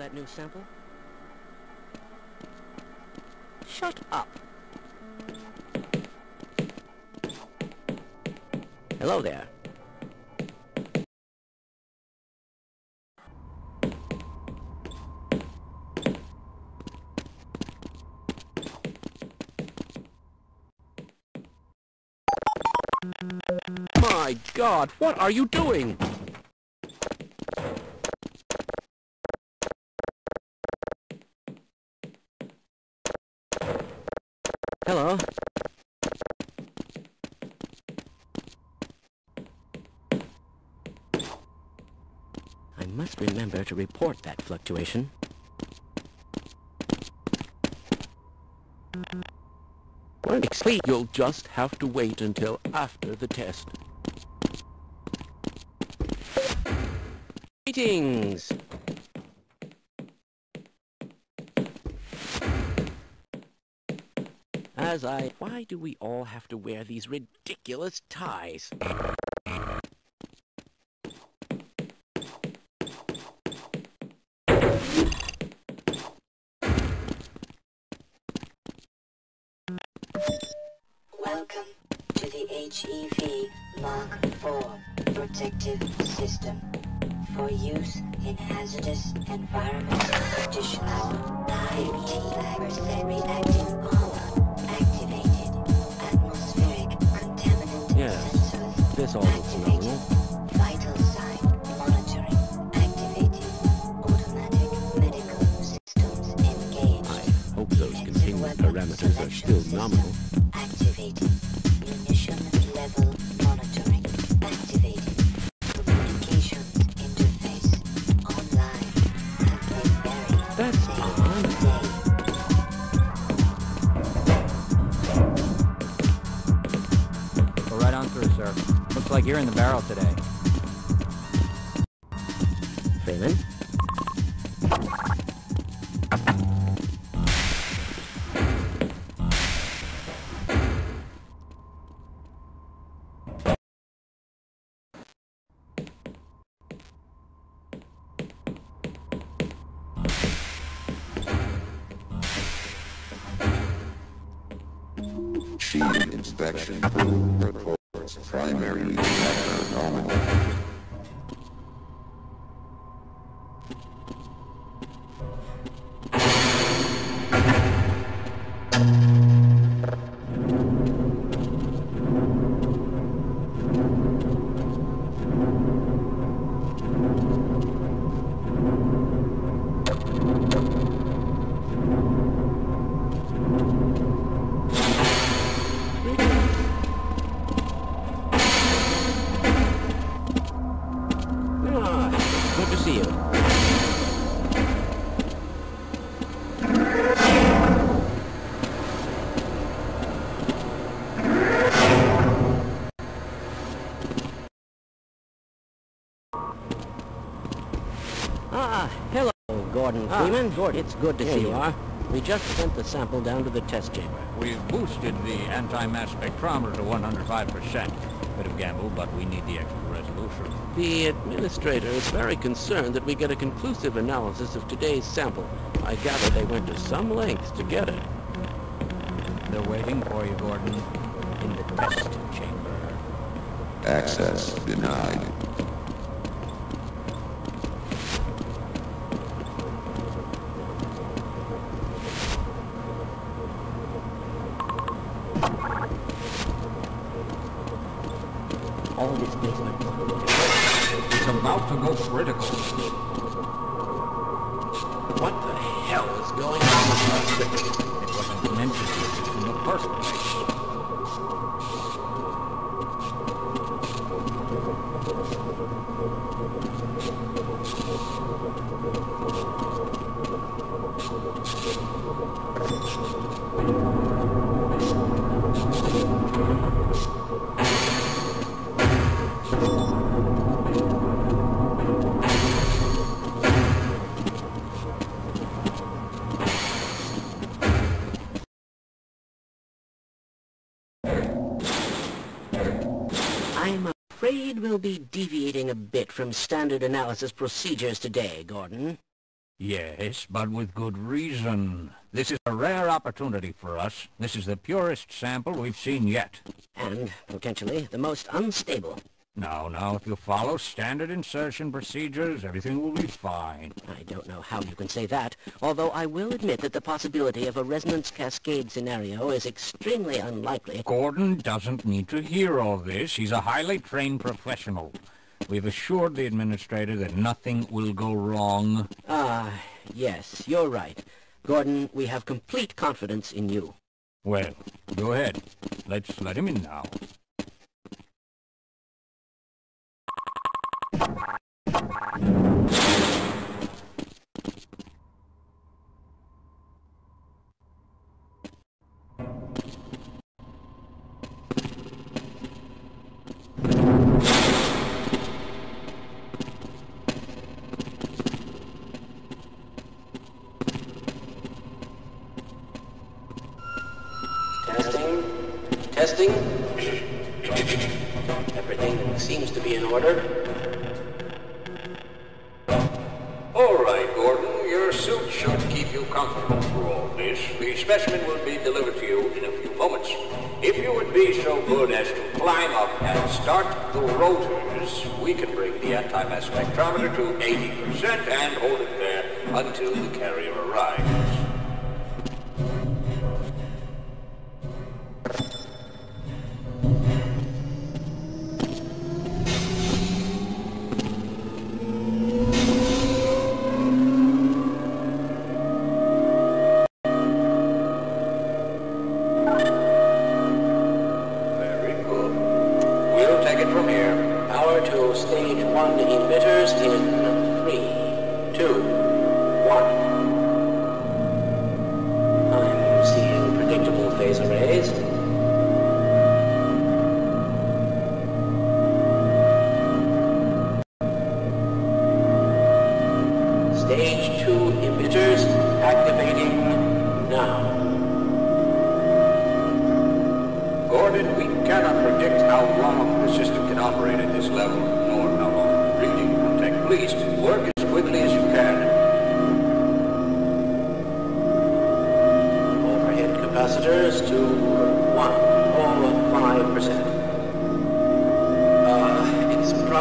that new sample? Shut up. Hello there. My god, what are you doing? I must remember to report that fluctuation. Please, you'll just have to wait until after the test. Greetings! As I... Why do we all have to wear these ridiculous ties? Welcome to the HEV Mark IV protective system for use in hazardous environmental conditions. Our 90% reactive armor this all looks normal. Vital sign monitoring activated. Automatic medical systems engaged. I hope those containment parameters are still nominal. Like you're in the barrel today. Hello, Gordon Ah, Freeman. Gordon. It's good to Here see you you. are. We just sent the sample down to the test chamber. We've boosted the anti-mass spectrometer to 105%. Bit of gamble, but we need the extra resolution. The administrator is very concerned that we get a conclusive analysis of today's sample. I gather they went to some lengths to get it. They're waiting for you, Gordon, in the test chamber. Access denied. About to go critical. What the hell is going on with? It wasn't meant to be in the first place. I'm afraid we'll be deviating a bit from standard analysis procedures today, Gordon. Yes, but with good reason. This is a rare opportunity for us. This is the purest sample we've seen yet. And, potentially, the most unstable. Now, now, if you follow standard insertion procedures, everything will be fine. I don't know how you can say that, although I will admit that the possibility of a resonance cascade scenario is extremely unlikely. Gordon doesn't need to hear all this. He's a highly trained professional. We've assured the administrator that nothing will go wrong. Ah, yes, you're right. Gordon, we have complete confidence in you. Well, go ahead. Let's let him in now. Through all this. The specimen will be delivered to you in a few moments. If you would be so good as to climb up and start the rotors, we can bring the anti-mass spectrometer to 80% and hold it there until the carrier arrives.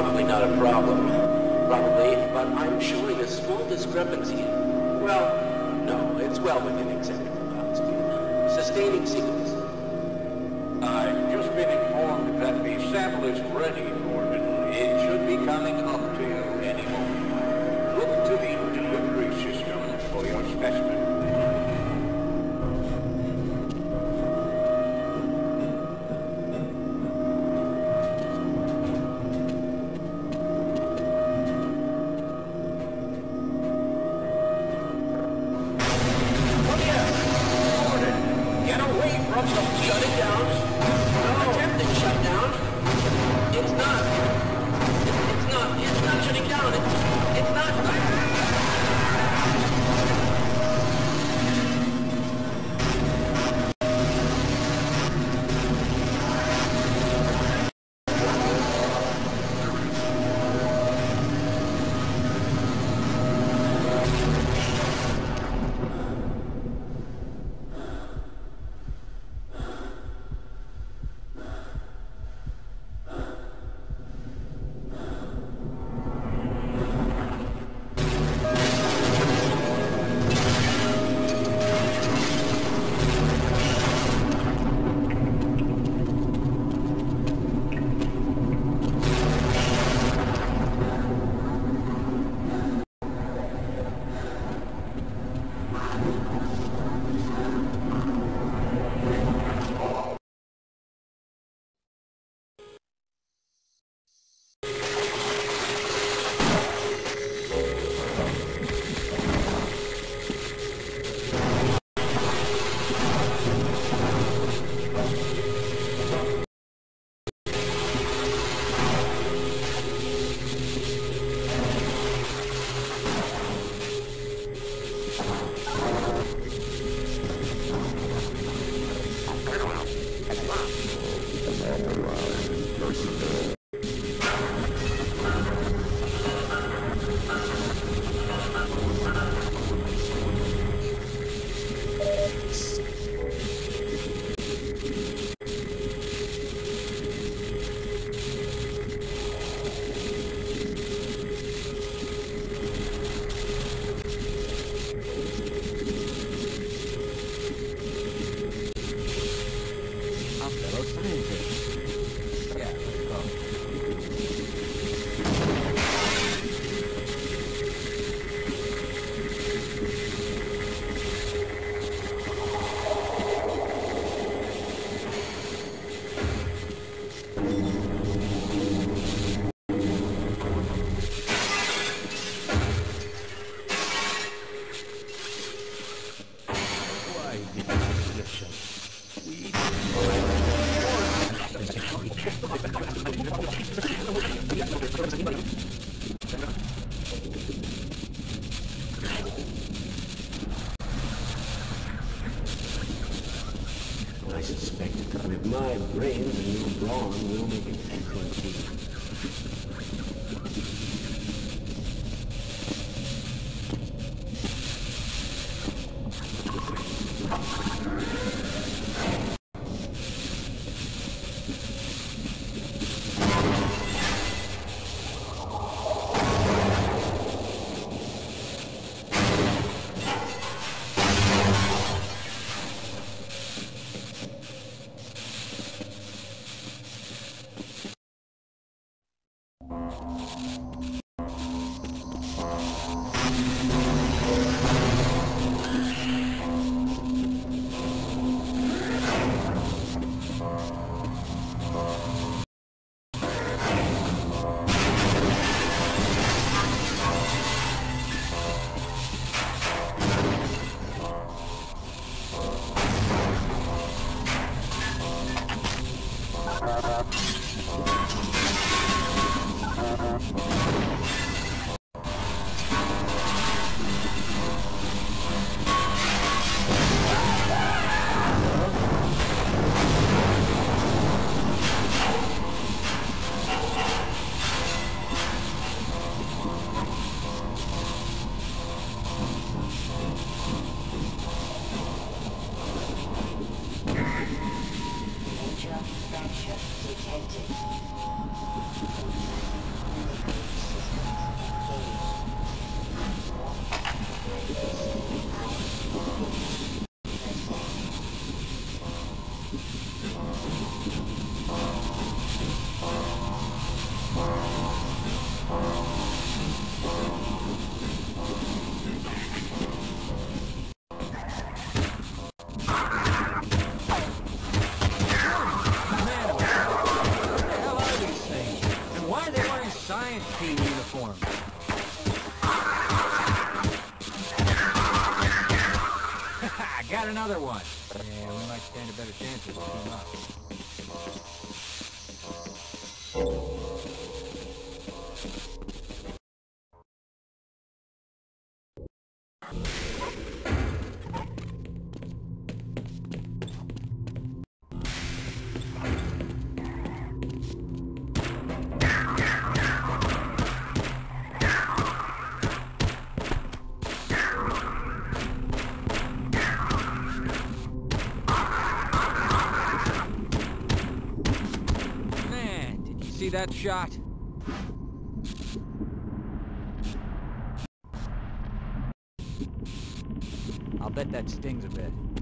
Probably not a problem. Probably, but I'm showing a small discrepancy. Well, no, it's well within acceptable bounds. Sustaining sequence. I've just been informed that the sample is ready, Gordon. It should be coming up got another one. Yeah, we might stand a better chance if we come up. I'll bet that stings a bit.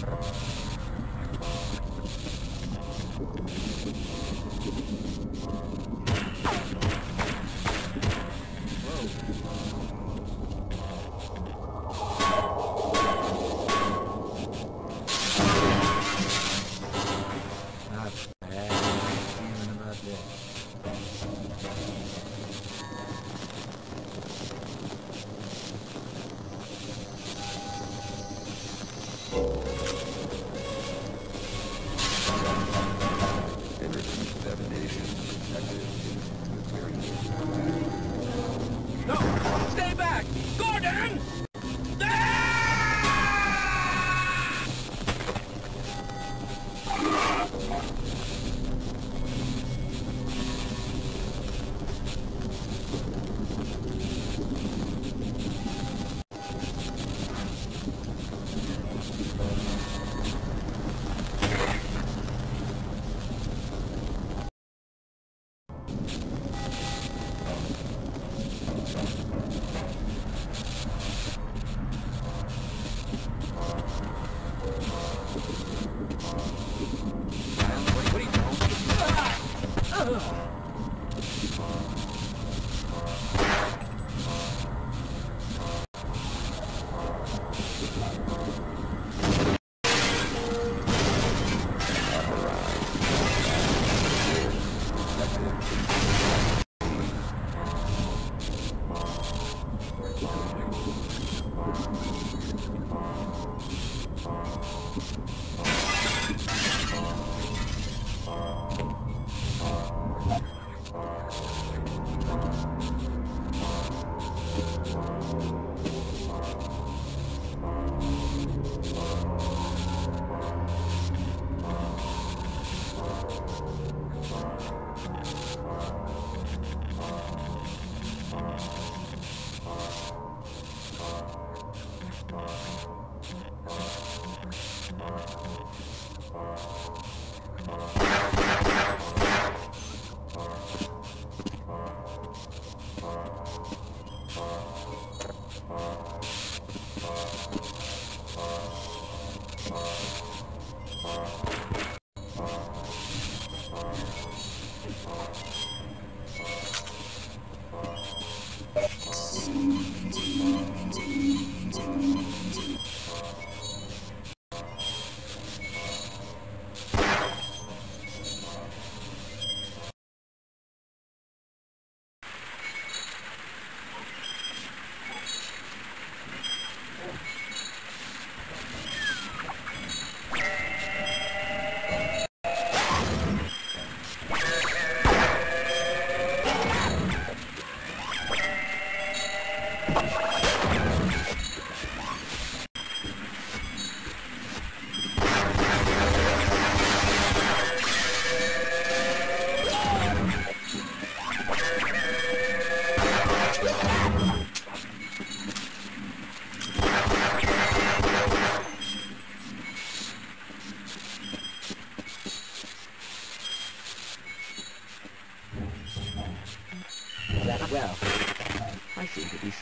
Not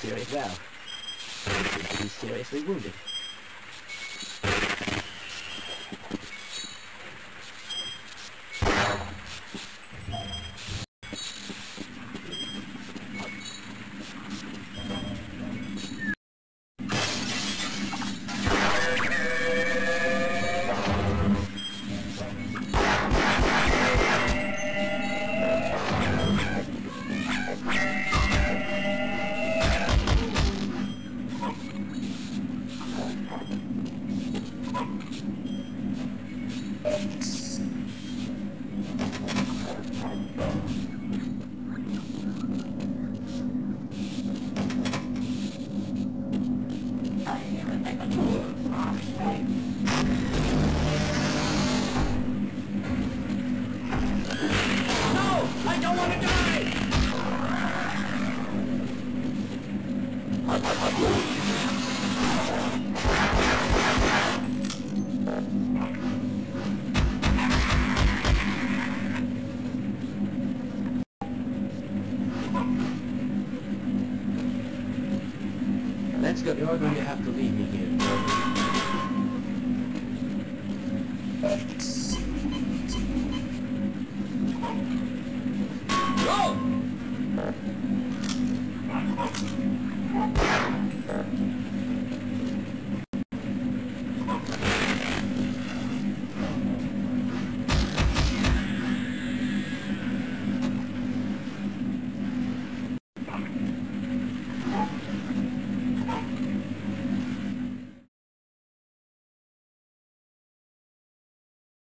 serious. Well, I seem to Let's. You're going to have to leave me here.